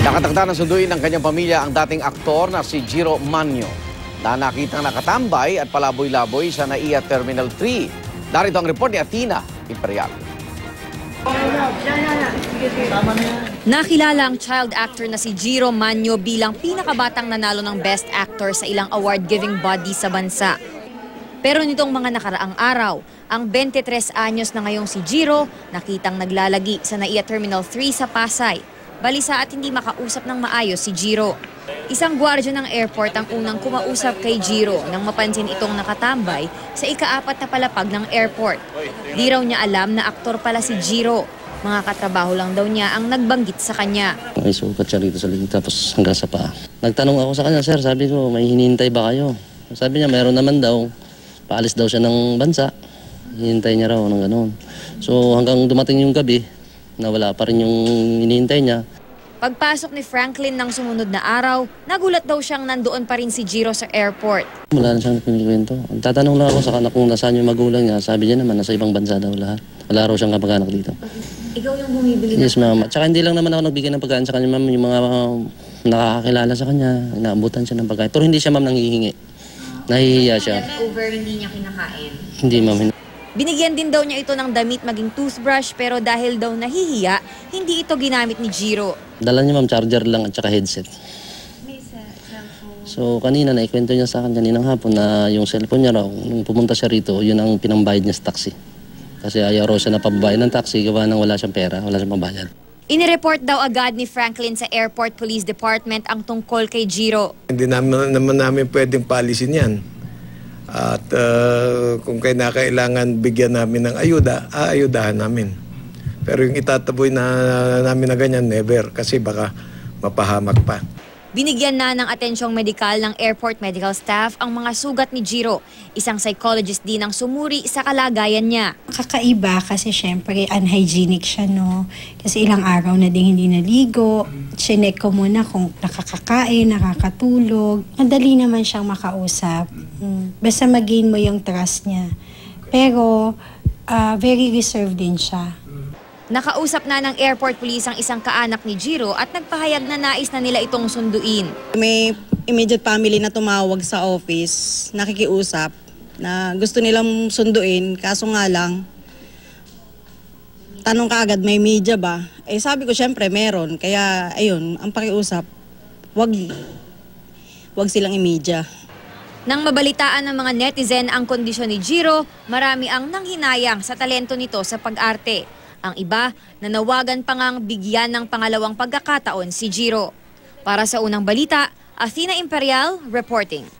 Nakatakda na sunduin ng kanyang pamilya ang dating aktor na si Jiro Manyo na nakitang nakatambay at palaboy-laboy sa NAIA Terminal 3. Narito ang report ni Atina Imperial. Nakilala ang child actor na si Jiro Manyo bilang pinakabatang nanalo ng Best Actor sa ilang award-giving body sa bansa. Pero nitong mga nakaraang araw, ang 23 anyos na ngayong si Jiro nakitang naglalagi sa NAIA Terminal 3 sa Pasay. Balisa at hindi makausap ng maayos si Jiro. Isang gwardya ng airport ang unang kumausap kay Jiro nang mapansin itong nakatambay sa ikaapat na palapag ng airport. Di raw niya alam na aktor pala si Jiro. Mga katrabaho lang daw niya ang nagbanggit sa kanya. May sukat siya rito sa ligid tapos hanggang sa paa. Nagtanong ako sa kanya, sir, sabi ko, may hinihintay ba kayo? Sabi niya, meron naman daw. Paalis daw siya ng bansa. Hinihintay niya raw ng gano'n. So hanggang dumating yung gabi, nawala pa rin yung hinihintay niya. Pagpasok ni Franklin ng sumunod na araw, nagulat daw siyang nandoon pa rin si Jiro sa airport. Wala na siyang pinikwento. Tatanong lang ako sa kanak kung nasaan yung magulang niya. Sabi niya naman, nasa ibang bansa daw lahat. Wala raw siyang kamag-anak dito. Ikaw yung bumibili Yes, ma'am. At saka hindi lang naman ako nagbigay ng pagkain sa kanya, ma'am. Yung mga uh, nakakakilala sa kanya, inaabutan siya ng pagkain. Pero hindi siya, ma'am, nangihingi. Nahihiya siya. over hindi niya kinakain. Hindi, ma'am. Hindi. Binigyan din daw niya ito ng damit maging toothbrush pero dahil daw nahihiya, hindi ito ginamit ni Jiro. Dala niya, ma'am, charger lang at saka headset. So, kanina, naikwento niya sa akin kaninang hapon na yung cellphone niya raw, nung pumunta siya rito, yun ang pinambayad niya sa taxi. Kasi ayaw raw siya na pababayad ng taxi, gawa nang wala siyang pera, wala siyang pambayad. Inireport daw agad ni Franklin sa Airport Police Department ang tungkol kay Jiro. Hindi naman, naman namin pwedeng palisin yan. At uh, kung kailangan bigyan namin ng ayuda, aayudahan namin. Pero yung itataboy na namin na ganyan, never. Kasi baka mapahamak pa. Binigyan na ng atensyong medikal ng airport medical staff ang mga sugat ni Jiro. Isang psychologist din ang sumuri sa kalagayan niya. kakaiba kasi syempre unhygienic siya, no? Kasi ilang araw na din hindi naligo. Chinek ko muna kung nakakakain, nakakatulog. Madali naman siyang makausap. Mm. Basta mag-gain mo yung trust niya. Pero ah, very reserved din siya. Nakausap na ng airport police ang isang kaanak ni Jiro at nagpahayag na nais na nila itong sunduin. May immediate family na tumawag sa office, nakikiusap, na gusto nilang sunduin, kaso nga lang, tanong ka agad, may media ba? Eh sabi ko, syempre, meron. Kaya, ayun, ang pakiusap, wag, wag silang i-media. Nang mabalitaan ng mga netizen ang kondisyon ni Jiro, marami ang nanghinayang sa talento nito sa pag-arte. Ang iba, nanawagan pa ngang bigyan ng pangalawang pagkakataon si Jiro. Para sa unang balita, Athena Imperial reporting.